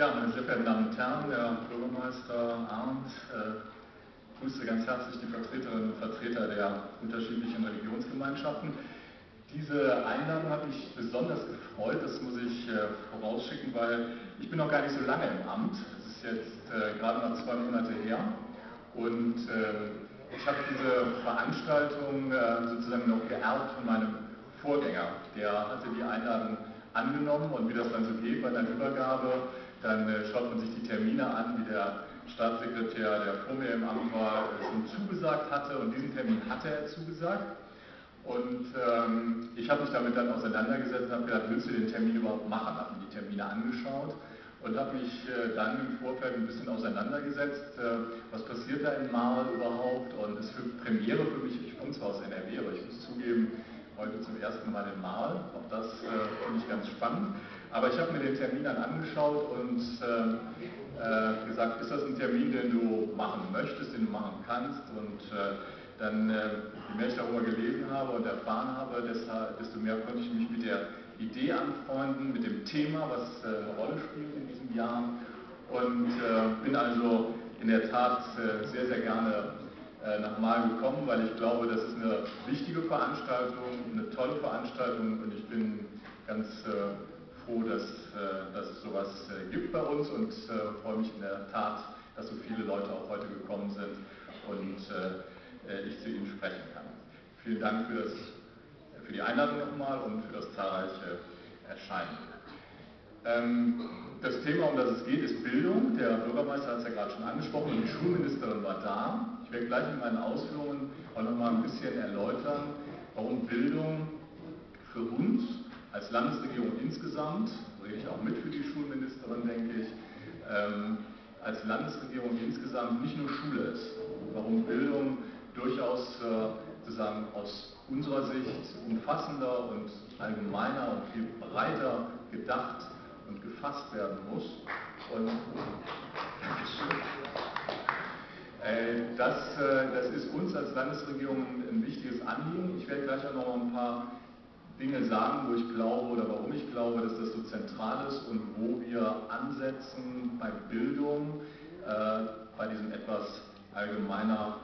Ja, meine sehr verehrten Damen und Herren, der Bürgermeister Arndt äh, grüße ganz herzlich die Vertreterinnen und Vertreter der unterschiedlichen Religionsgemeinschaften. Diese Einladung hat mich besonders gefreut, das muss ich äh, vorausschicken, weil ich bin noch gar nicht so lange im Amt. Es ist jetzt äh, gerade mal zwei Monate her und äh, ich habe diese Veranstaltung äh, sozusagen noch geerbt von meinem Vorgänger. Der hatte die Einladung angenommen und wie das dann so geht bei der Übergabe, dann äh, schaut man sich die Termine an, die der Staatssekretär, der vor mir im Amt war, äh, schon zugesagt hatte und diesen Termin hatte er zugesagt. Und ähm, ich habe mich damit dann auseinandergesetzt und habe gedacht, willst du den Termin überhaupt machen? Habe mir die Termine angeschaut und habe mich äh, dann im Vorfeld ein bisschen auseinandergesetzt, äh, was passiert da in Marl überhaupt und es ist für Premiere für mich, ich komme zwar aus NRW, aber ich muss zugeben, heute zum ersten Mal in Marl, auch das äh, finde ich ganz spannend. Aber ich habe mir den Termin dann angeschaut und äh, äh, gesagt, ist das ein Termin, den du machen möchtest, den du machen kannst und äh, dann, äh, je mehr ich darüber gelesen habe und erfahren habe, desto mehr konnte ich mich mit der Idee anfreunden, mit dem Thema, was äh, eine Rolle spielt in diesem Jahr. Und äh, bin also in der Tat sehr, sehr gerne nach Mal gekommen, weil ich glaube, das ist eine wichtige Veranstaltung, eine tolle Veranstaltung und ich bin ganz froh, dass, dass es sowas gibt bei uns und freue mich in der Tat, dass so viele Leute auch heute gekommen sind und äh, ich zu Ihnen sprechen kann. Vielen Dank für, das, für die Einladung nochmal und für das zahlreiche Erscheinen. Ähm, das Thema, um das es geht, ist Bildung. Der Bürgermeister hat es ja gerade schon angesprochen und die Schulministerin war da. Ich werde gleich in meinen Ausführungen auch nochmal ein bisschen erläutern, warum Bildung für uns als Landesregierung insgesamt, rede ich auch mit für die Schulministerin, denke ich, ähm, als Landesregierung insgesamt nicht nur Schule ist. Warum Bildung durchaus äh, sozusagen aus unserer Sicht umfassender und allgemeiner und viel breiter gedacht und gefasst werden muss. Und äh, das, äh, das ist uns als Landesregierung ein wichtiges Anliegen. Ich werde gleich auch noch ein paar Dinge sagen, wo ich glaube oder warum ich glaube, dass das so zentral ist und wo wir ansetzen bei Bildung, äh, bei diesem etwas allgemeiner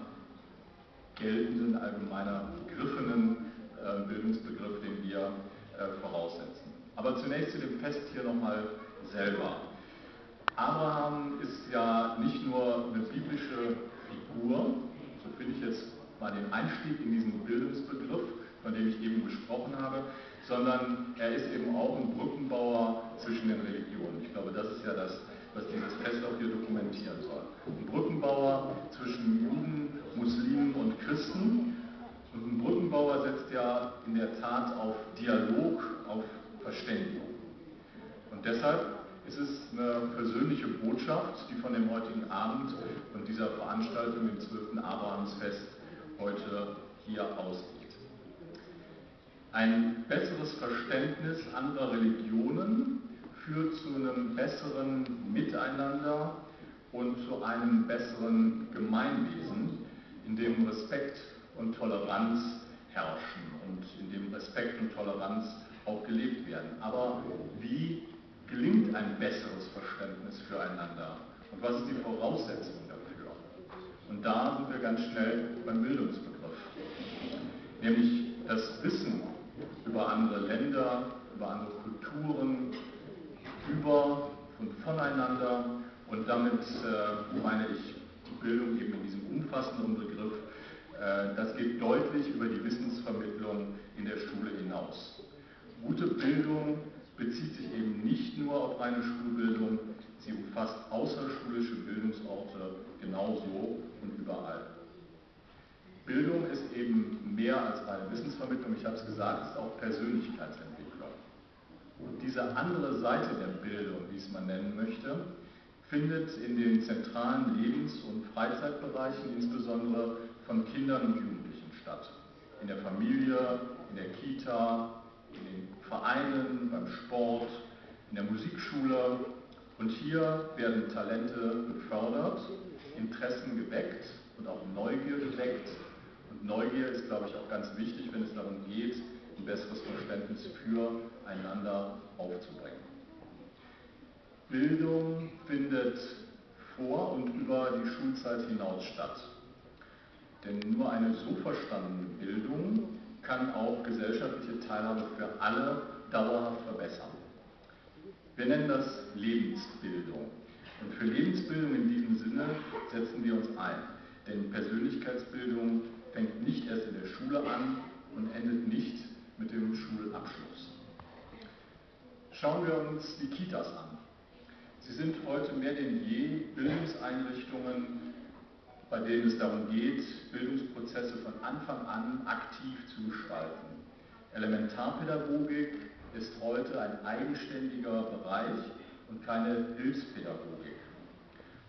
geltenden, allgemeiner begriffenen äh, Bildungsbegriff, den wir äh, voraussetzen. Aber zunächst zu dem Fest hier nochmal selber. Abraham ist ja nicht nur eine biblische Figur, so finde ich jetzt mal den Einstieg in diesen Bildungsbegriff, von dem ich eben gesprochen habe, sondern er ist eben auch ein Brückenbauer zwischen den Religionen. Ich glaube, das ist ja das, was dieses Fest auch hier dokumentieren soll. Ein Brückenbauer zwischen Juden, Muslimen und Christen. Und ein Brückenbauer setzt ja in der Tat auf Dialog, auf Verständigung. Und deshalb ist es eine persönliche Botschaft, die von dem heutigen Abend und dieser Veranstaltung, dem 12. Abrahamsfest, heute hier ausgeht. Ein besseres Verständnis anderer Religionen führt zu einem besseren Miteinander und zu einem besseren Gemeinwesen, in dem Respekt und Toleranz herrschen und in dem Respekt und Toleranz auch gelebt werden. Aber wie gelingt ein besseres Verständnis füreinander? Und was ist die Voraussetzung dafür? Und da sind wir ganz schnell beim Bildungsbegriff. Nämlich das Wissen über andere Länder, über andere Kulturen, über und voneinander und damit äh, meine ich die Bildung eben in diesem umfassenderen Begriff. Äh, das geht deutlich über die Wissensvermittlung in der Schule hinaus. Gute Bildung bezieht sich eben nicht nur auf reine Schulbildung, sie umfasst außerschulische Bildungsorte genauso und überall. Bildung ist eben mehr als reine Wissensvermittlung, ich habe es gesagt, ist auch Persönlichkeitsentwicklung. Und diese andere Seite der Bildung, wie es man nennen möchte, findet in den zentralen Lebens- und Freizeitbereichen insbesondere von Kindern und Jugendlichen statt. In der Familie, in der Kita, in den Vereinen, beim Sport, in der Musikschule. Und hier werden Talente gefördert, Interessen geweckt und auch Neugier geweckt. Neugier ist, glaube ich, auch ganz wichtig, wenn es darum geht, ein besseres Verständnis füreinander aufzubringen. Bildung findet vor und über die Schulzeit hinaus statt. Denn nur eine so verstandene Bildung kann auch gesellschaftliche Teilhabe für alle dauerhaft verbessern. Wir nennen das Lebensbildung. Und für Lebensbildung in diesem Sinne setzen wir uns ein. Denn Persönlichkeitsbildung fängt nicht erst in der Schule an und endet nicht mit dem Schulabschluss. Schauen wir uns die Kitas an. Sie sind heute mehr denn je Bildungseinrichtungen, bei denen es darum geht, Bildungsprozesse von Anfang an aktiv zu gestalten. Elementarpädagogik ist heute ein eigenständiger Bereich und keine Hilfspädagogik.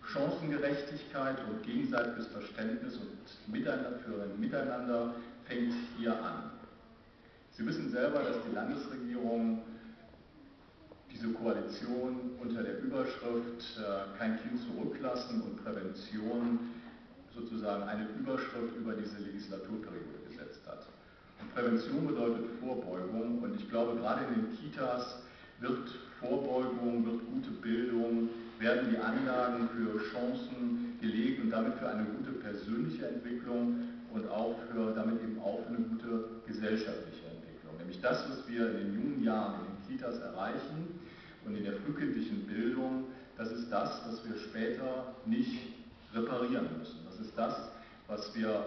Chancengerechtigkeit und gegenseitiges Verständnis und Miteinander für ein Miteinander fängt hier an. Sie wissen selber, dass die Landesregierung diese Koalition unter der Überschrift äh, Kein Kind zurücklassen und Prävention sozusagen eine Überschrift über diese Legislaturperiode gesetzt hat. Und Prävention bedeutet Vorbeugung und ich glaube, gerade in den Kitas wird Vorbeugung, wird gute Bildung, werden die Anlagen für Chancen gelegt und damit für eine gute persönliche Entwicklung und auch für, damit eben auch für eine gute gesellschaftliche Entwicklung. Nämlich das, was wir in den jungen Jahren in den Kitas erreichen und in der frühkindlichen Bildung, das ist das, was wir später nicht reparieren müssen. Das ist das, was wir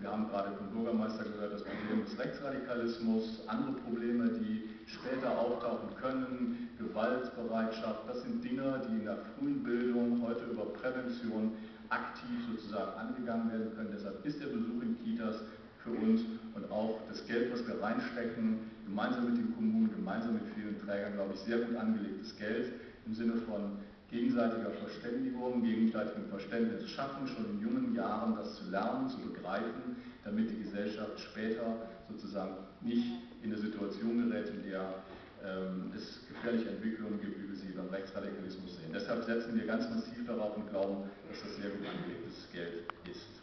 wir haben gerade vom Bürgermeister gehört, das Problem des Rechtsradikalismus, andere Probleme, die später auftauchen können, Gewaltbereitschaft, das sind Dinge, die in der frühen Bildung heute über Prävention aktiv sozusagen angegangen werden können. Deshalb ist der Besuch in Kitas für uns und auch das Geld, was wir reinstecken, gemeinsam mit den Kommunen, gemeinsam mit vielen Trägern, glaube ich, sehr gut angelegtes Geld im Sinne von gegenseitiger Verständigung, gegenseitigem Verständnis schaffen, schon in jungen Jahren das zu lernen, zu begreifen, damit die Gesellschaft später sozusagen nicht in eine Situation gerät, in der ähm, es gefährliche Entwicklungen gibt, wie wir sie beim Rechtsradikalismus sehen. Deshalb setzen wir ganz massiv darauf und glauben, dass das sehr gut angelegtes Geld ist.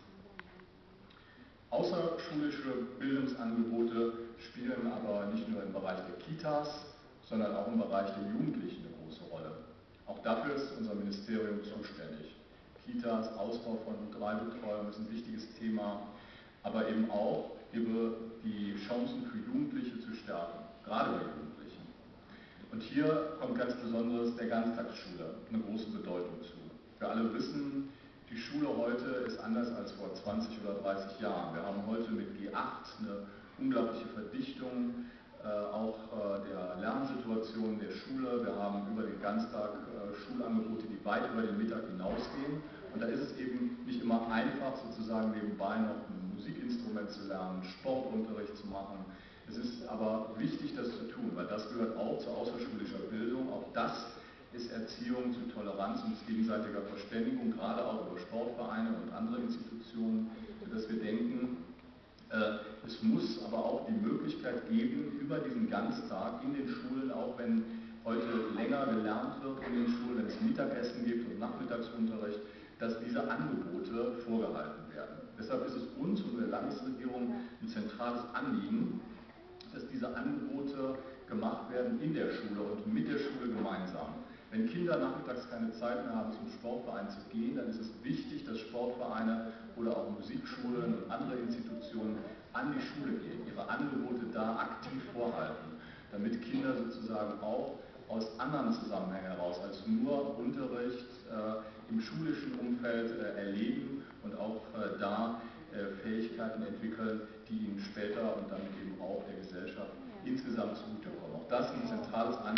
Außerschulische Bildungsangebote spielen aber nicht nur im Bereich der Kitas, sondern auch im Bereich der Jugendlichen eine große Rolle. Auch dafür ist unser Ministerium zuständig. Kitas, Ausbau von U3-Betreuung ist ein wichtiges Thema, aber eben auch die Chancen für Jugendliche zu stärken, gerade bei Jugendlichen. Und hier kommt ganz besonders der Ganztagsschule eine große Bedeutung zu. Wir alle wissen, die Schule heute ist anders als vor 20 oder 30 Jahren. Wir haben heute mit G8 eine unglaubliche Verdichtung auch äh, der Lernsituation der Schule. Wir haben über den Ganztag äh, Schulangebote, die weit über den Mittag hinausgehen. Und da ist es eben nicht immer einfach, sozusagen nebenbei noch ein Musikinstrument zu lernen, Sportunterricht zu machen. Es ist aber wichtig, das zu tun, weil das gehört auch zu außerschulischer Bildung. Auch das ist Erziehung zu Toleranz und gegenseitiger Verständigung, gerade auch über Sportvereine und andere Institutionen, sodass wir denken, äh, es muss aber auch die Möglichkeit geben, über diesen Ganztag in den Schulen, auch wenn heute länger gelernt wird in den Schulen, wenn es Mittagessen gibt und Nachmittagsunterricht, dass diese Angebote vorgehalten werden. Deshalb ist es uns und der Landesregierung ein zentrales Anliegen, dass diese Angebote gemacht werden in der Schule und mit der Schule gemeinsam. Wenn Kinder nachmittags keine Zeit mehr haben, zum Sportverein zu gehen, dann ist es wichtig, dass Sportvereine oder auch Musikschulen und andere Institutionen an die Schule gehen, ihre Angebote da aktiv vorhalten, damit Kinder sozusagen auch aus anderen Zusammenhängen heraus als nur Unterricht äh, im schulischen Umfeld äh, erleben und auch äh, da äh, Fähigkeiten entwickeln, die ihnen später und damit eben auch der Gesellschaft insgesamt zugutekommen. Auch das ist ein zentrales Anliegen.